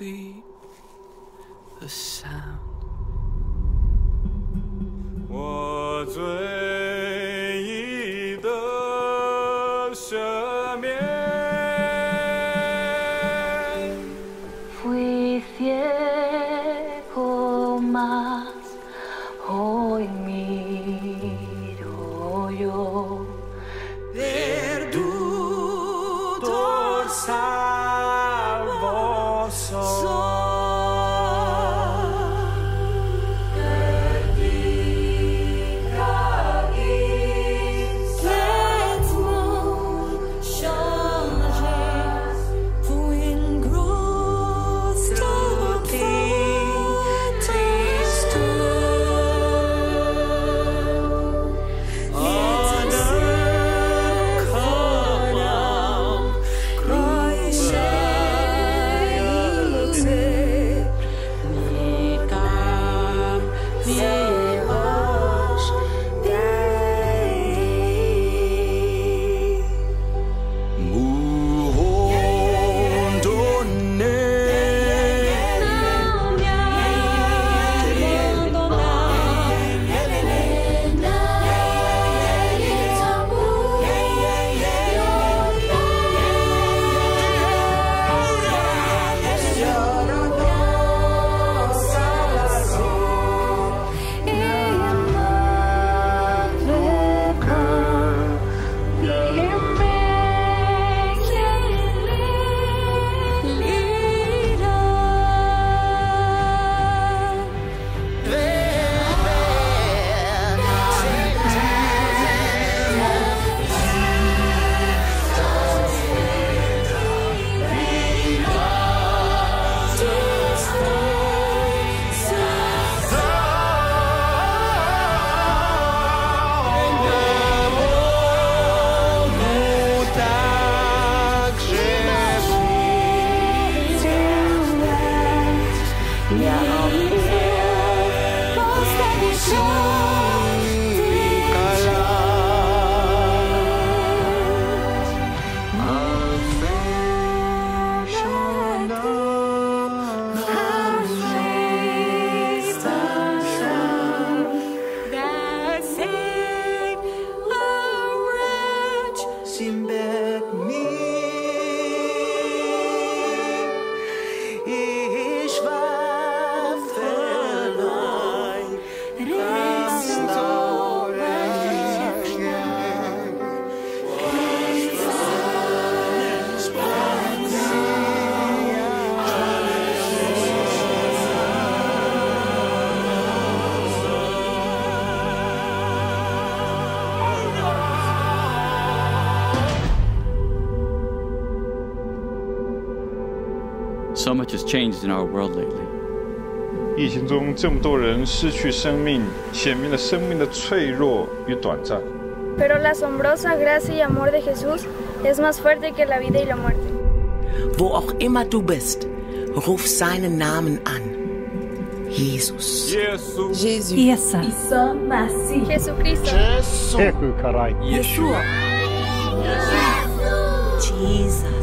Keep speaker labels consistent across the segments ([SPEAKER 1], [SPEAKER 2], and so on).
[SPEAKER 1] The sound.
[SPEAKER 2] changed in our world lately.
[SPEAKER 3] 疫情中这么多人失去生命，显明了生命的脆弱与短暂。
[SPEAKER 4] Pero la asombrosa gracia y amor de Jesús es más fuerte que la vida y la muerte.
[SPEAKER 5] Wo auch immer du bist, ruf seinen Namen an. Jesus.
[SPEAKER 6] Jesus.
[SPEAKER 7] Isa.
[SPEAKER 4] Jesucristo.
[SPEAKER 5] Yeshua. Jesus.
[SPEAKER 2] Don't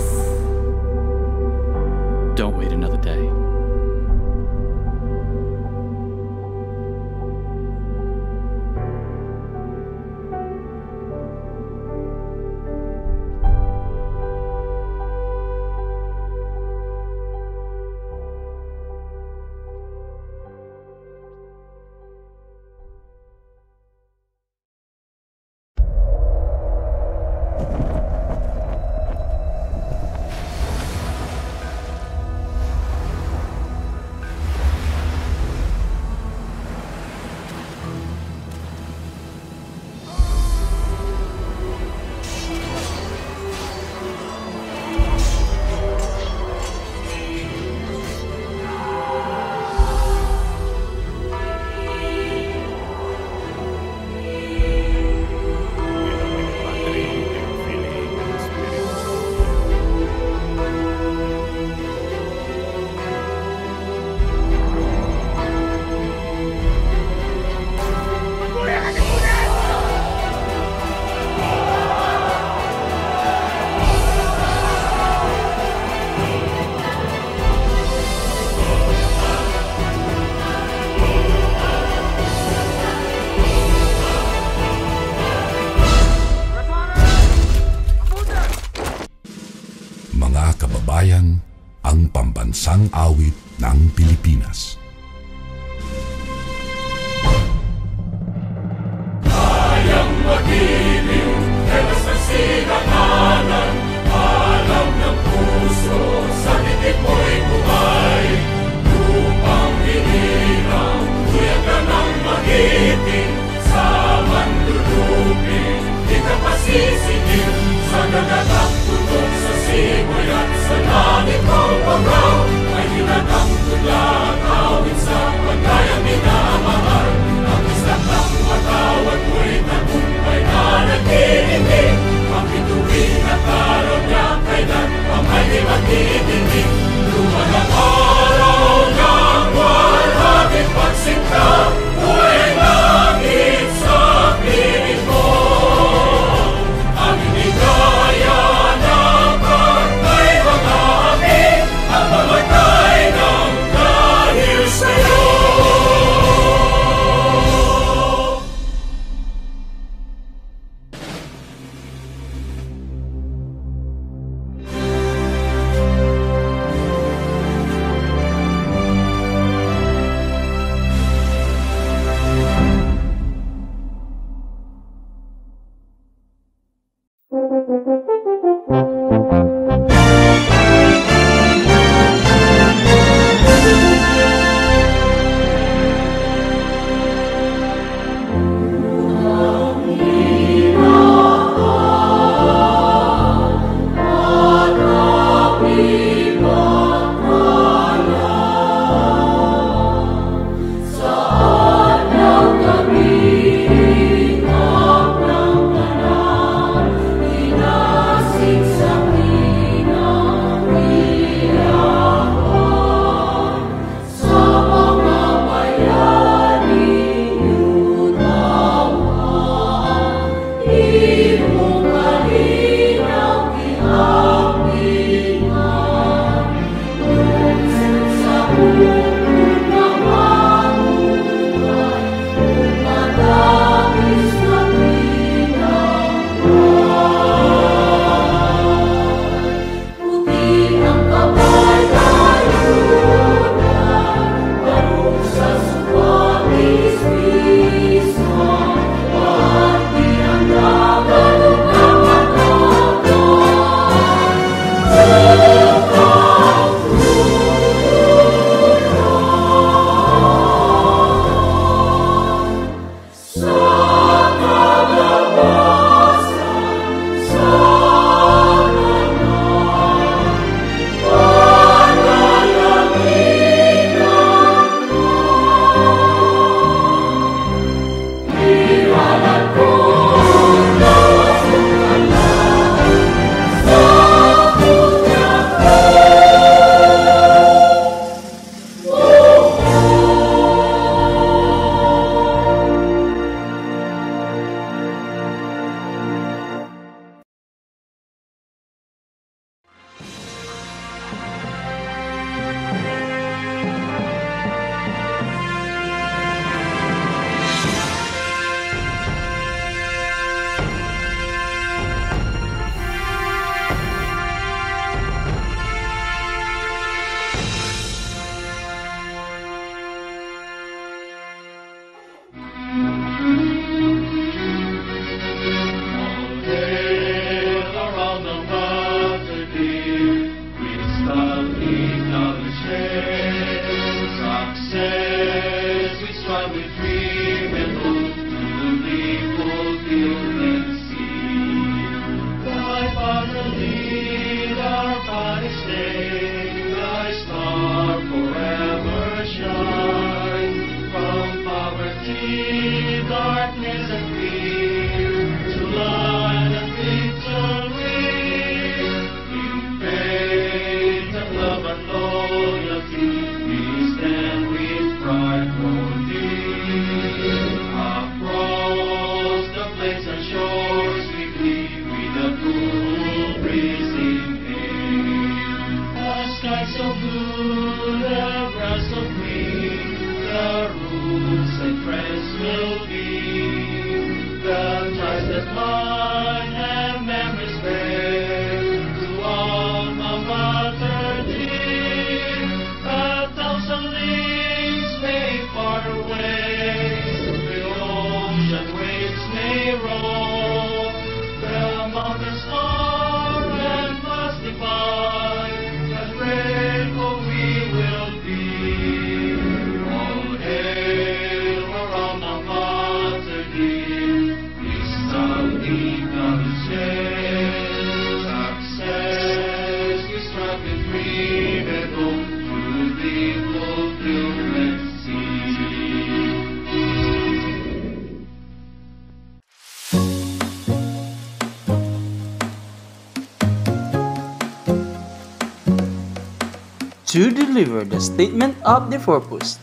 [SPEAKER 5] To deliver the statement of the purpose.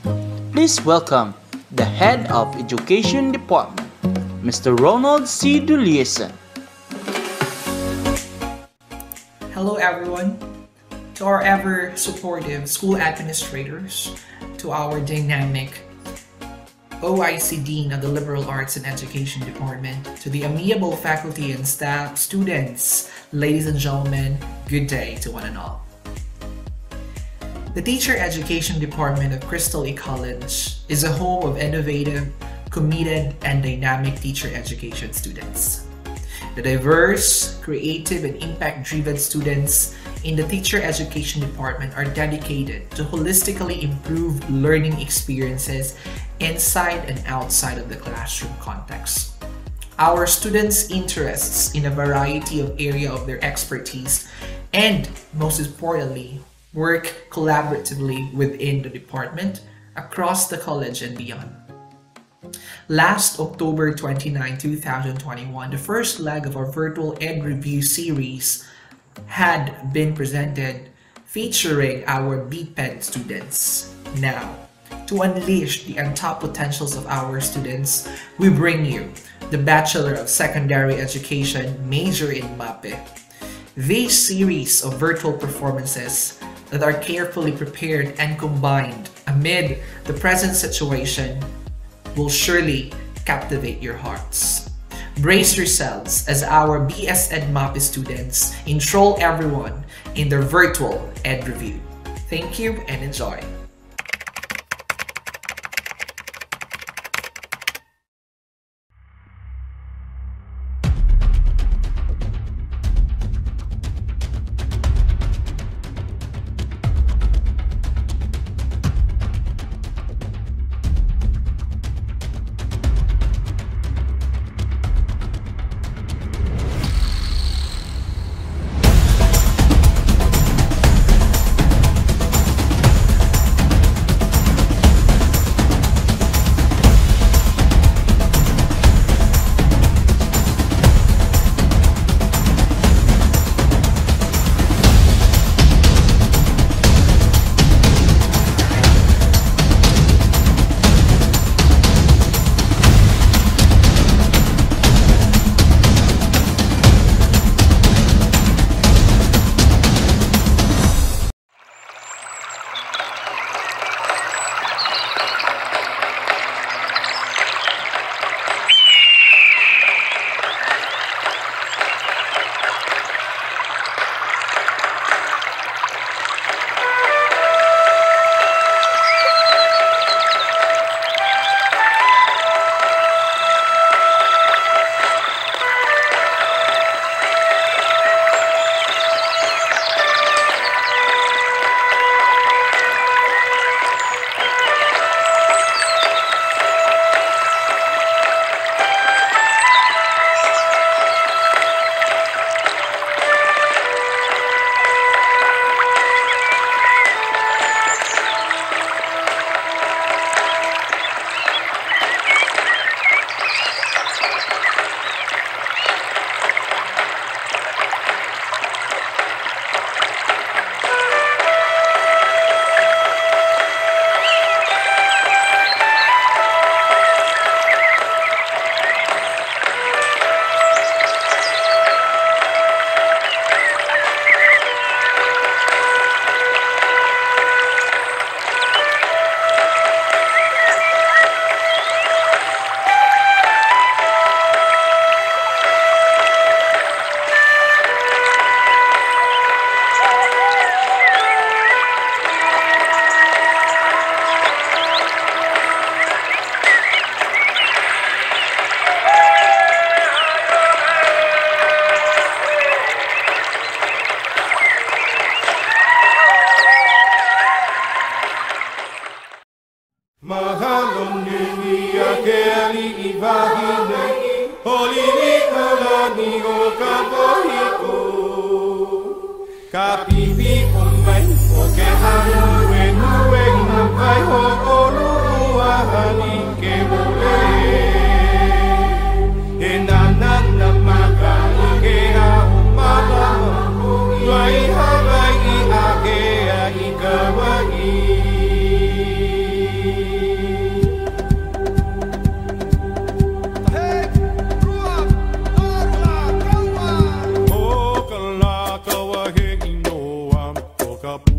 [SPEAKER 5] Please welcome the Head of Education Department, Mr. Ronald C. Dulieson.
[SPEAKER 8] Hello, everyone. To our ever supportive school administrators, to our dynamic OIC Dean of the Liberal Arts and Education Department, to the amiable faculty and staff, students, ladies and gentlemen, good day to one and all. The Teacher Education Department of Cristal E College is a home of innovative, committed, and dynamic teacher education students. The diverse, creative, and impact-driven students in the Teacher Education Department are dedicated to holistically improve learning experiences inside and outside of the classroom context. Our students' interests in a variety of area of their expertise and, most importantly, work collaboratively within the department, across the college and beyond. Last October 29, 2021, the first leg of our virtual Ed Revue series had been presented featuring our BPED students. Now, to unleash the untapped potentials of our students, we bring you the Bachelor of Secondary Education major in MAPEH. This series of virtual performances that are carefully prepared and combined amid the present situation will surely captivate your hearts. Brace yourselves as our BS Ed MAPEH students enroll everyone in their virtual Ed Revue. Thank you and enjoy.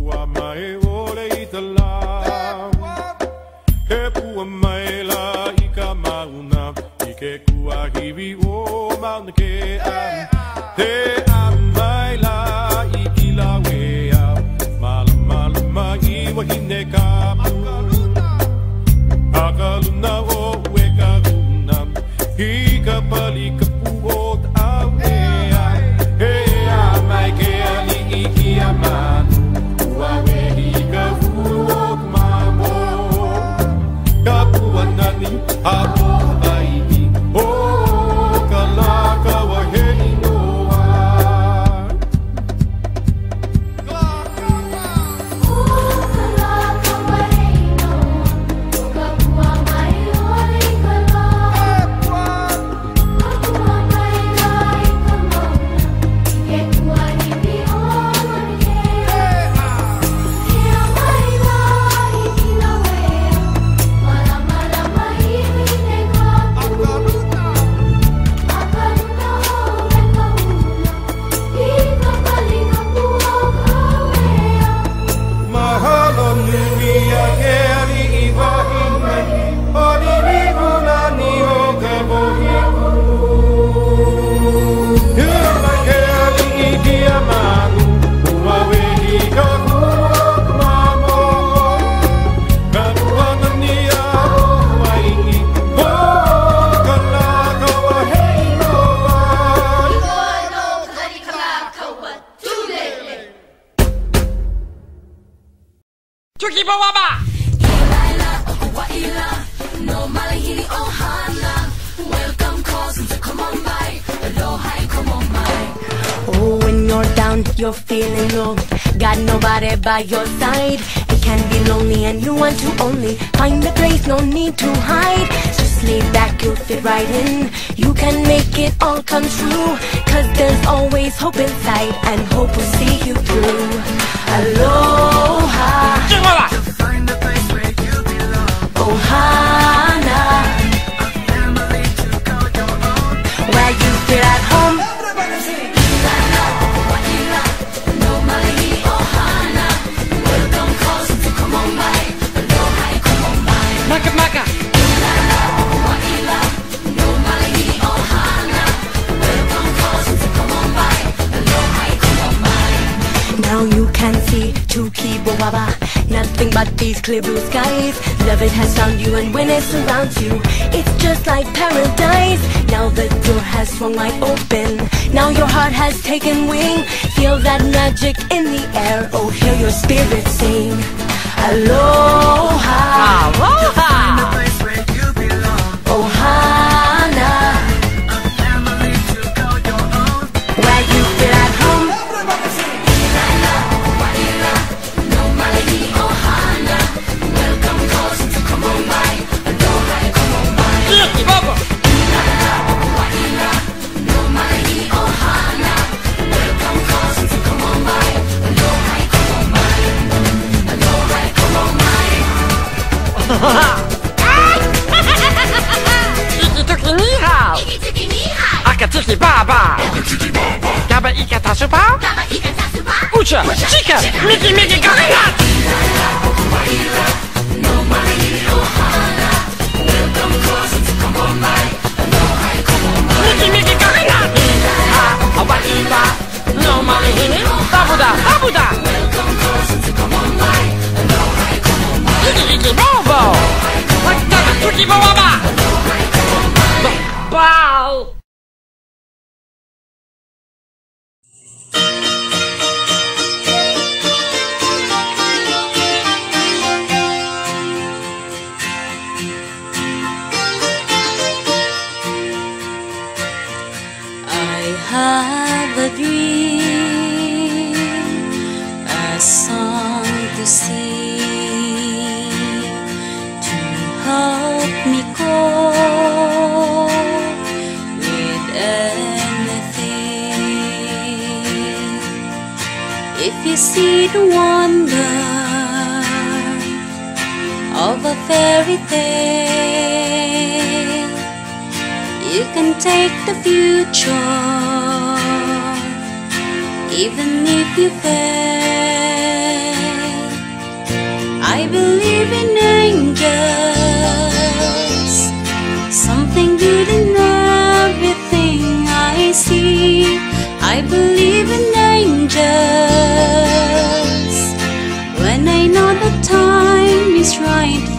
[SPEAKER 9] pua mai ole i te la He pua mai la i ka mauna I ke kua hiwi ole come true. Cause there's always hope inside, and clear blue skies. Love it has found you and when it surrounds you It's just like paradise. Now the door has swung wide open. Now your heart has taken wing. Feel that magic in the air. Oh hear your spirit sing. Aloha.
[SPEAKER 10] Aloha Tasupa Ucha kokonat Miki miki kokonat Ha Awa iba No malihini Tabuda Tabuda Iki iki bobo Wakata tuki bawaba Bow
[SPEAKER 1] the wonder of a fairy tale. You can take the future, even if you fail. I believe in angels, something good in everything I see. I believe in When I know the time is right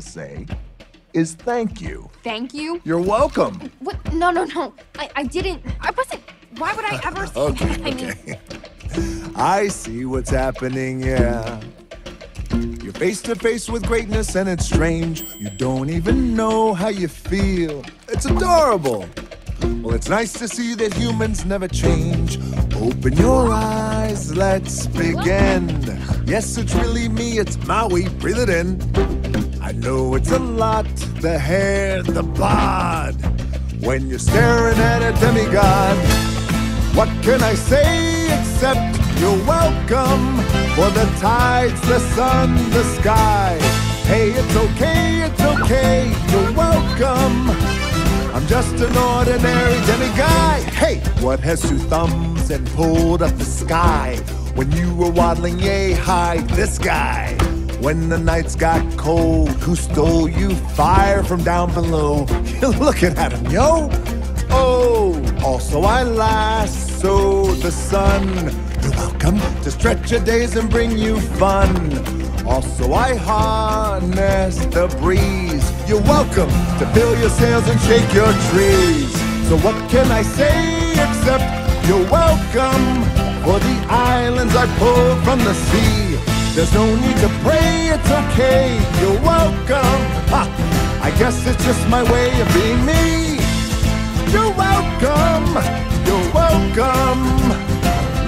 [SPEAKER 1] to
[SPEAKER 11] say is thank you.
[SPEAKER 12] Thank you.
[SPEAKER 11] You're welcome.
[SPEAKER 12] What? No, no, no. I, I didn't. I wasn't. Why would I ever say
[SPEAKER 11] Okay,
[SPEAKER 12] that? I mean,
[SPEAKER 11] I see what's happening, yeah. You're face to face with greatness and it's strange. You don't even know how you feel. It's adorable. Well, it's nice to see that humans never change. Open your eyes, let's begin. Yes, it's really me, it's Maui, breathe it in. Know it's a lot the hair, the bod. When you're staring at a demigod, what can I say except you're welcome for the tides, the sun, the sky? Hey, it's okay, it's okay, you're welcome. I'm just an ordinary demiguy. Hey, what has two thumbs and pulled up the sky? When you were waddling yay high, this guy. When the nights got cold, who stole you fire from down below? You're looking at him, yo. Oh, also I lasso the sun. You're welcome to stretch your days and bring you fun. Also I harness the breeze. You're welcome to fill your sails and shake your trees. So what can I say except you're welcome for the islands I pull from the sea. There's no need to pray, it's okay. You're welcome. Ha! I guess it's just my way of being me. You're welcome. You're welcome.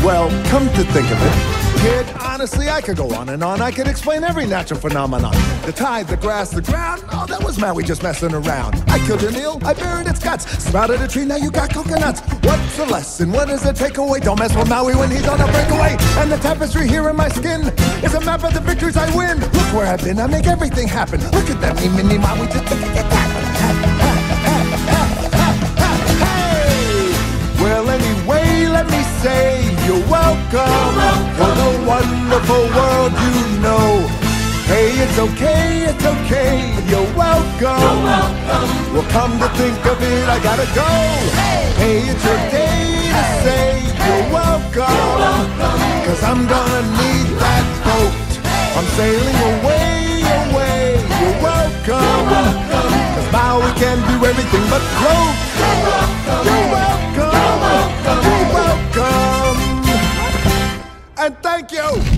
[SPEAKER 11] Well, come to think of it, kid, honestly, I could go on and on. I could explain every natural phenomenon. The tide, the grass, the ground. Oh, that was Maui just messing around. I killed an eel, I buried its guts. Sprouted a tree, now you got coconuts. What's the lesson? What is the takeaway? Don't mess with Maui when he's on a breakaway. And the tapestry here in my skin is a map of the victories I win. Look where I've been, I make everything happen. Look at that, me, mini Maui, just look at that. You're welcome, for the wonderful world you know. Hey, it's okay, it's okay, you're welcome. Well, come to think of it, I gotta go. Hey, it's your day to say you're welcome. Cause I'm gonna need that boat. I'm sailing away, away, you're welcome. Cause Maui can do everything but float. You're welcome. You're welcome. And thank you.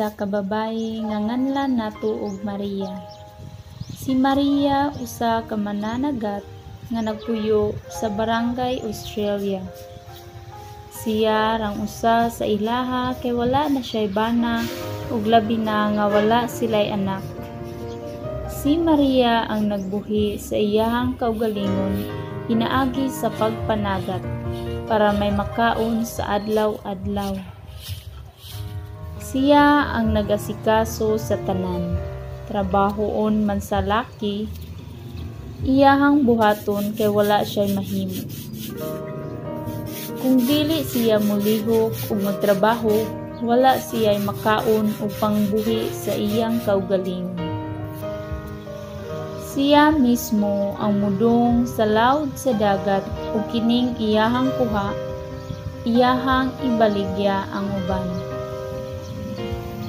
[SPEAKER 13] Adunay isa ka babaye nga nganlan nato og Maria. Si Maria usa ka mananagat nga nagpuyo sa barangay Australia. Siya rang usa sa ilaha kay wala na siya bana ug labi na nga wala sila'y anak. Si Maria ang nagbuhi sa iyahang kaugalingon hinaagi sa pagpanagat para may makaon sa adlaw-adlaw. Siya ang nagasikaso sa tanan. Trabahoon man sa laki, iyahang buhaton kay wala siya mahimo. Kung dili siya mulihok o magtrabaho, wala siya'y makaon o pangbuhi sa iyang kaugalingon. Siya mismo ang mudong sa laod sa dagat o kining iyahang kuha, iyahang ibaligya ang uban.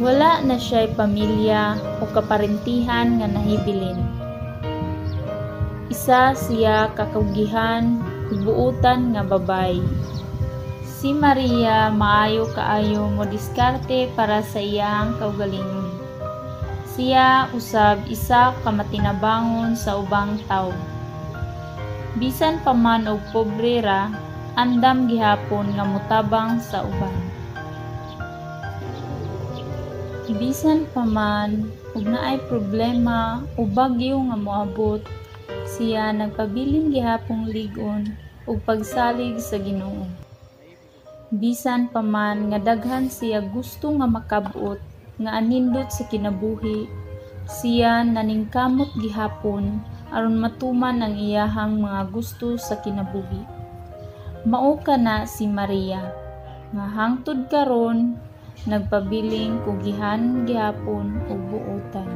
[SPEAKER 13] Wala na siya'y pamilya o kaparentihan nga nahibilin. Isa siya kakaugihan buutan nga babay. Si Maria maayo kaayo mo diskarte para sa iyang kaugalingon. Siya usab isa ka matinabangon sa ubang tawo. Bisan pa man og pobre ra, andam gihapon nga mutabang sa uban. Bisan pa man ug naay problema o bagyo nga moabot, siya nagpabiling gihapong ligon ug pagsalig sa Ginoo. Bisan pa man nga daghan siya gusto nga makabuot nga anindot sa kinabuhi, siya naningkamot gihapon aron matuman ang iyahang mga gusto sa kinabuhi. Mao na si Maria nga hangtod karon nagpabiling kugihan gihapon ug buotan.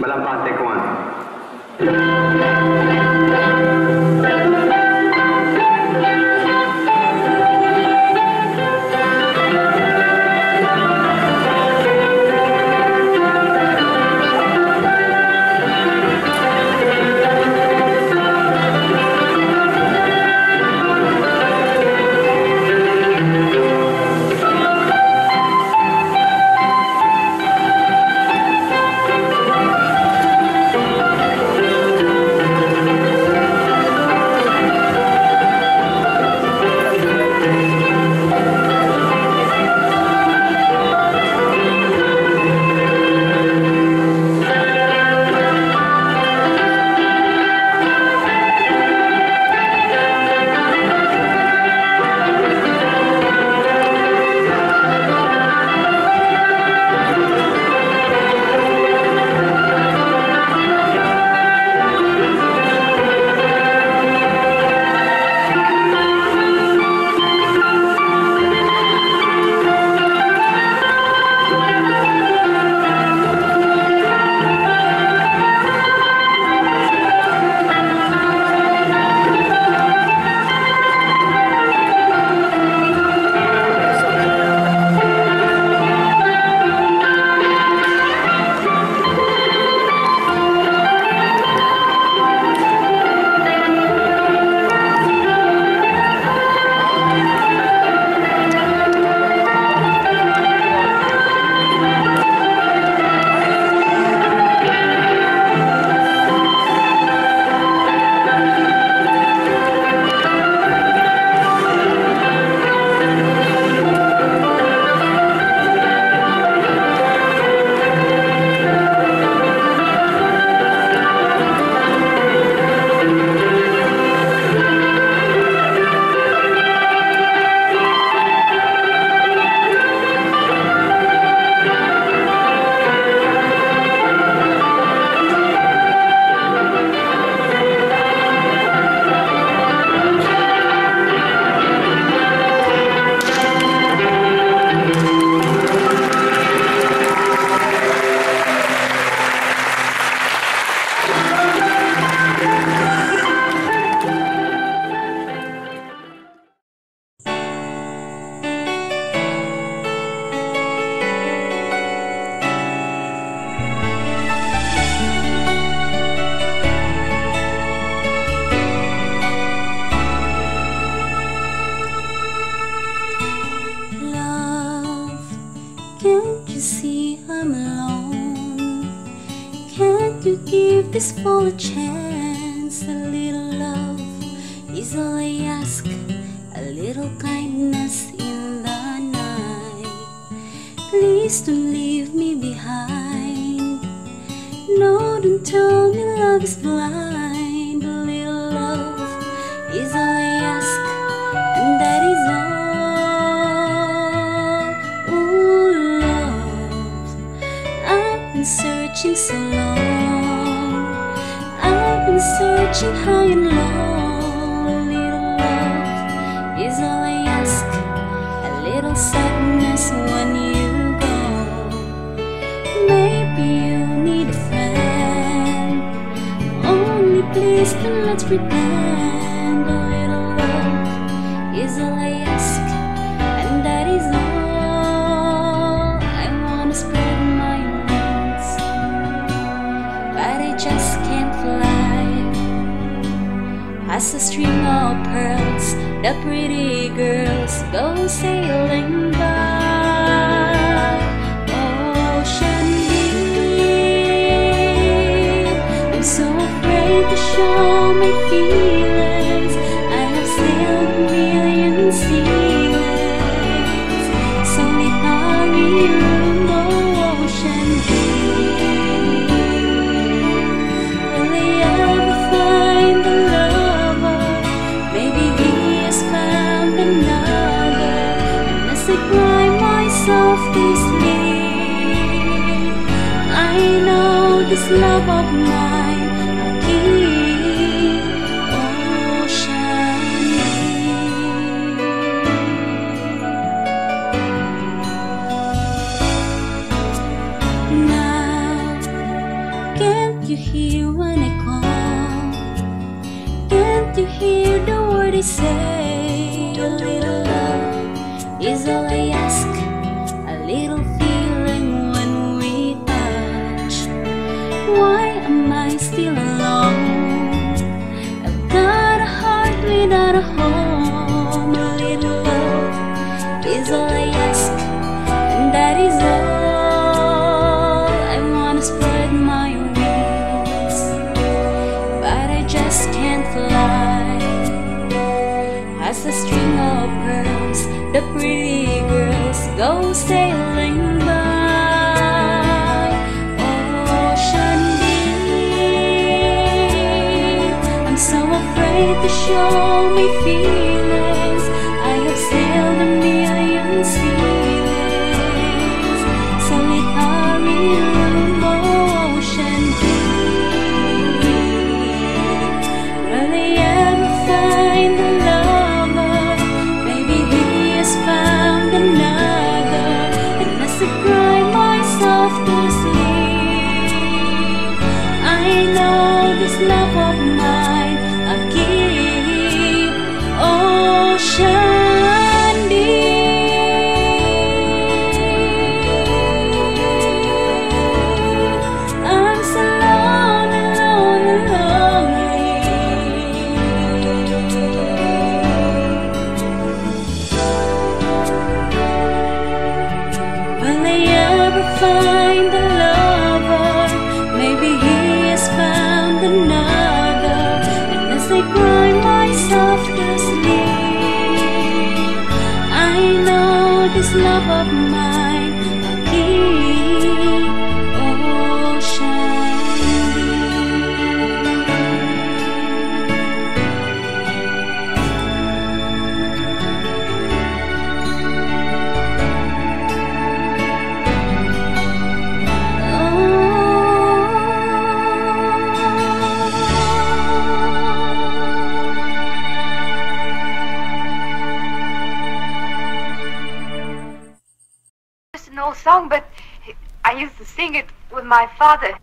[SPEAKER 14] Malampate Kwan.
[SPEAKER 1] this love of mine. go sailing by ocean deep. I'm so afraid to show me this love of mine.
[SPEAKER 14] Father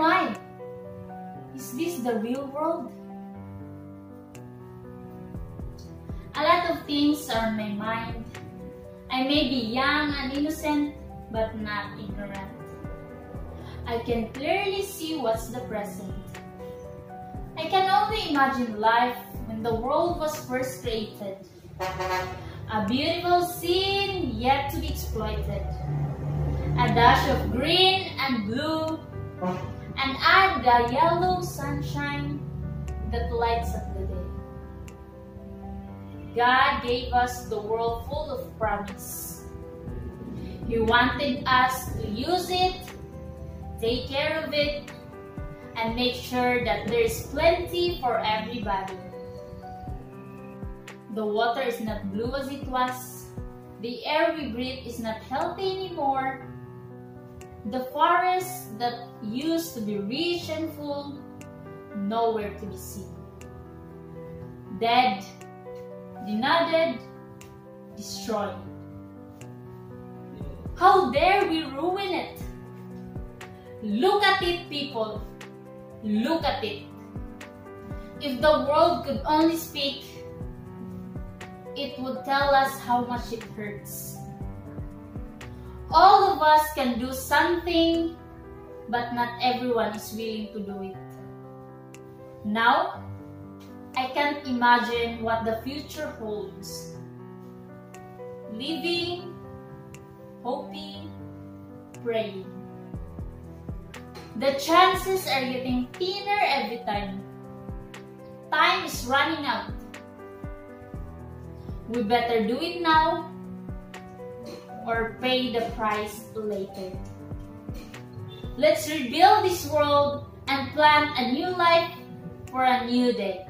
[SPEAKER 13] I? Is this the real world? A lot of things are on my mind. I may be young and innocent, but not ignorant. I can clearly see what's the present. I can only imagine life when the world was first created. A beautiful scene yet to be exploited. A dash of green and blue, and add the yellow sunshine that lights up the day. God gave us the world full of promise. He wanted us to use it, take care of it, and make sure that there is plenty for everybody. The water is not blue as it was. The air we breathe is not healthy anymore. The forest that used to be rich and full, nowhere to be seen. Dead, denuded, destroyed. How dare we ruin it? Look at it, people. Look at it. If the world could only speak, it would tell us how much it hurts. All of us can do something, but not everyone is willing to do it. Now, I can't imagine what the future holds. Living, hoping, praying. The chances are getting thinner every time. Time is running out. We better do it now or pay the price later. Let's rebuild this world and plan a new life for a new day.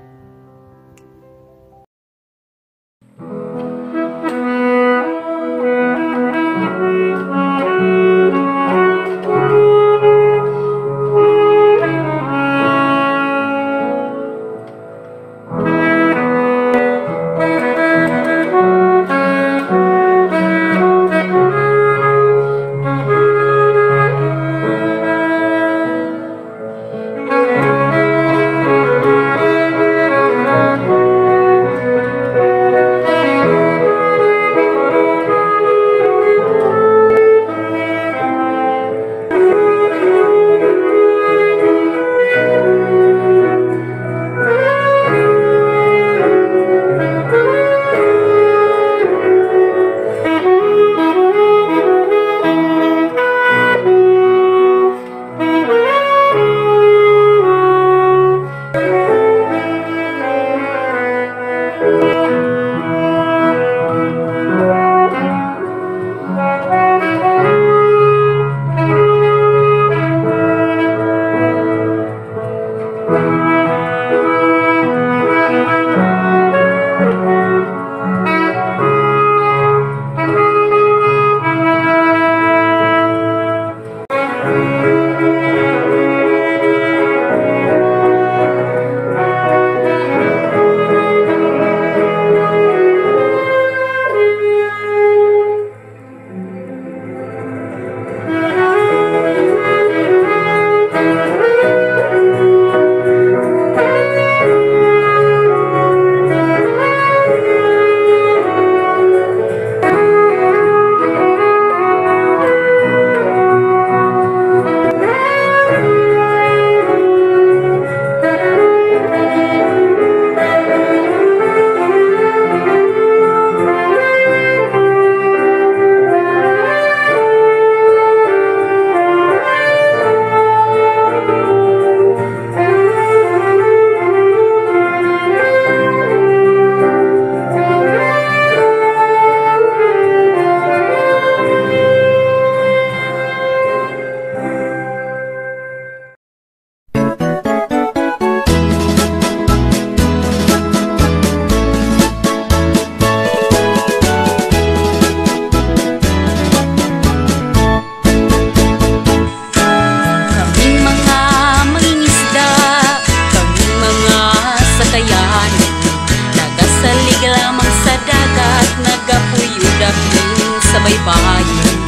[SPEAKER 1] sa may bahay.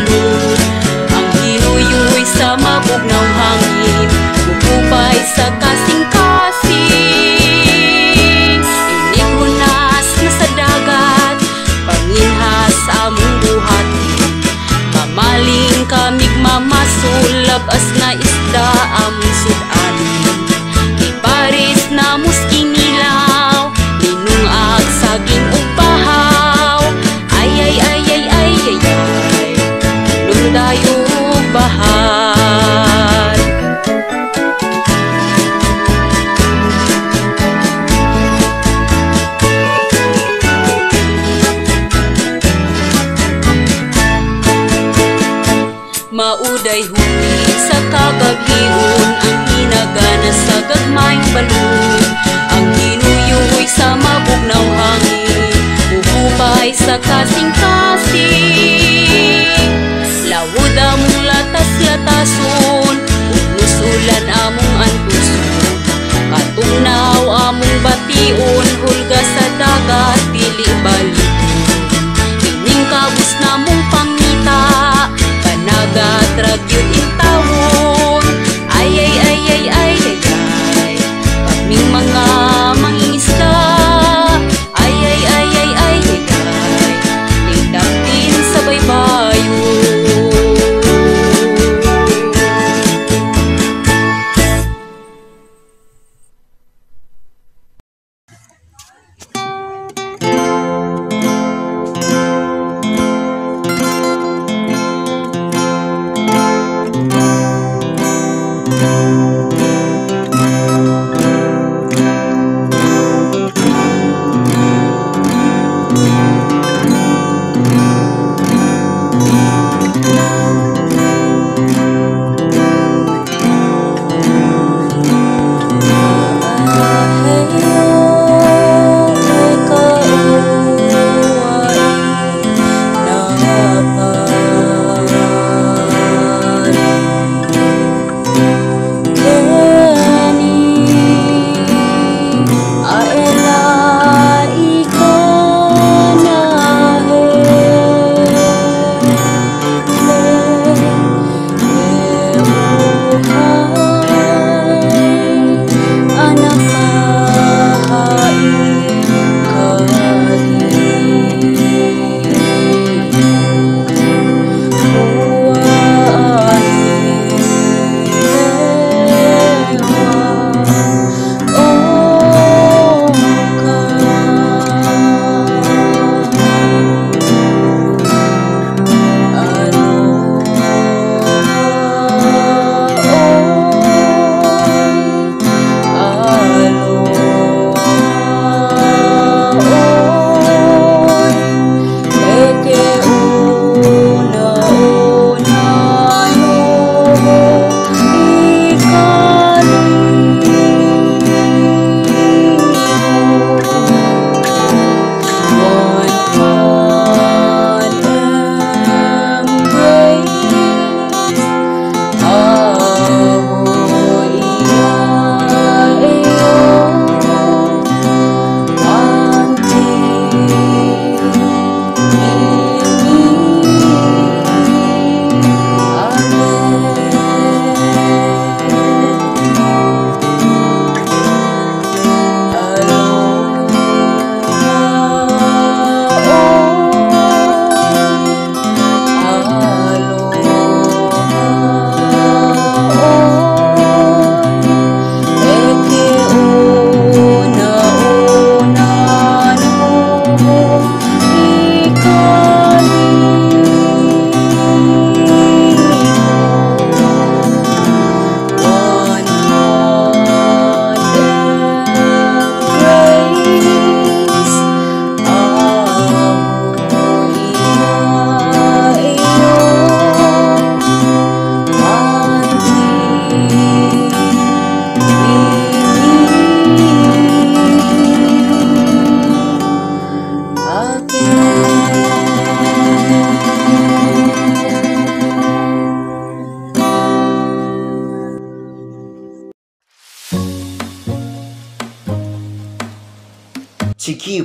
[SPEAKER 1] Hallelujah. Among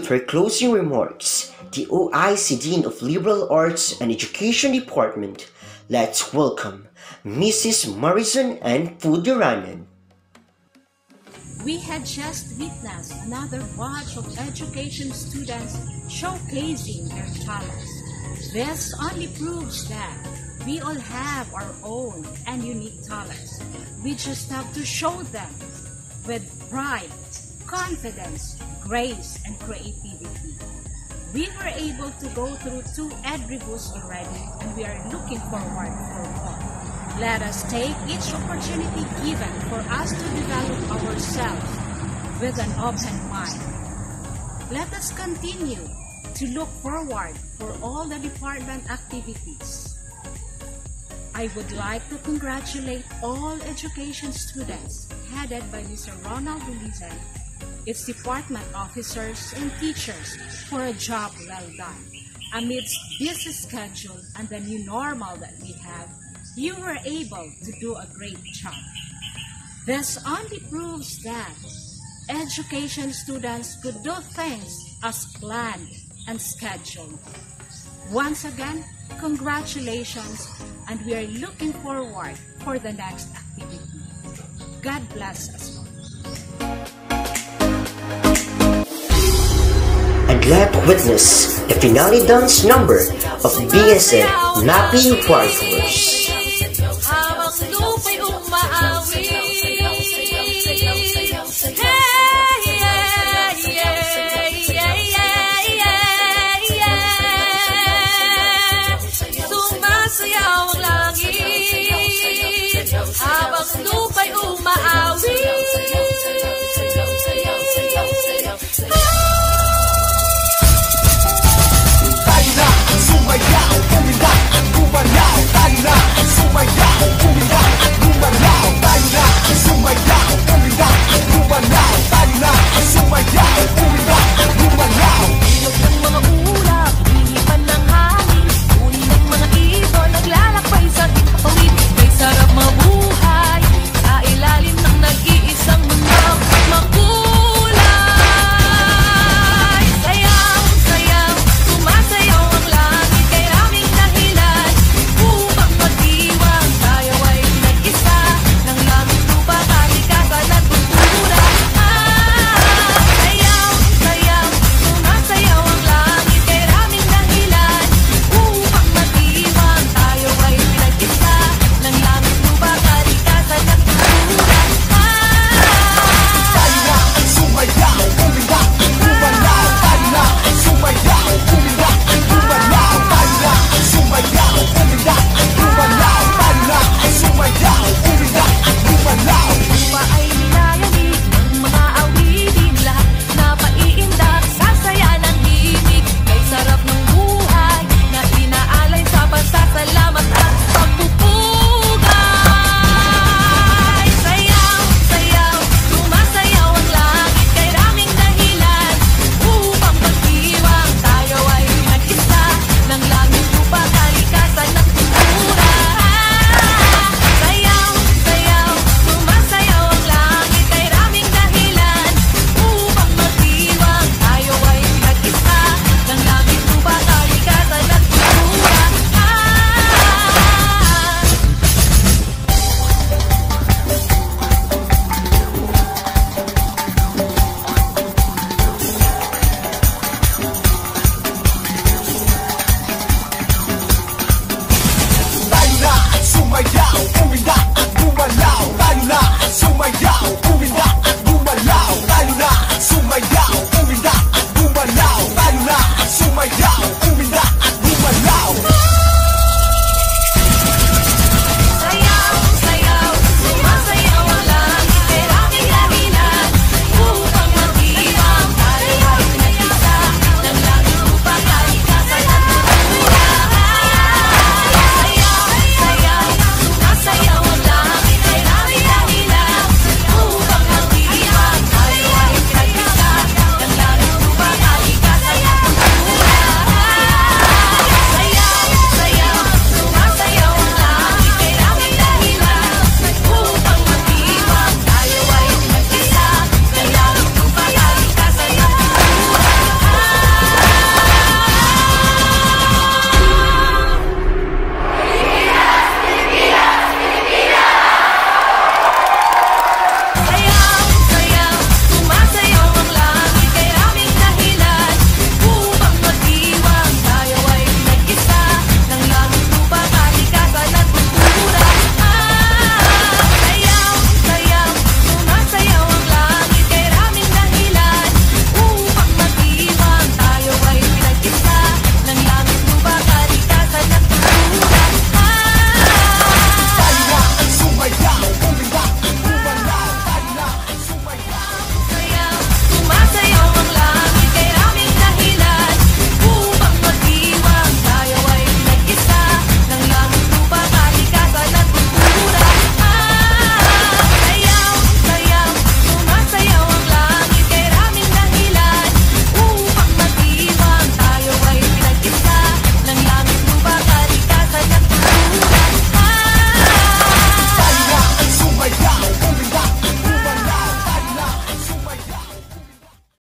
[SPEAKER 15] Her closing remarks, the OIC Dean of Liberal Arts and Education Department, let's welcome Mrs. Morrison and Pudiranan.
[SPEAKER 16] We had just witnessed another batch of education students showcasing their talents. This only proves that We all have our own and unique talents. We just have to show them with pride, confidence, grace, able to go through two revues already, and we are looking forward for more. Let us take each opportunity given for us to develop ourselves with an open mind. Let us continue to look forward for all the department activities. I would like to congratulate all education students headed by Mr. Ronald Ulizen, its department officers and teachers for a job well done. Amidst busy schedule and the new normal that we have, you were able to do a great job. This only proves that education students could do things as planned and scheduled. Once again, congratulations and we are looking forward for the next activity. God bless us
[SPEAKER 15] And let witness the finale dance number of BSED MAPEH Warriors.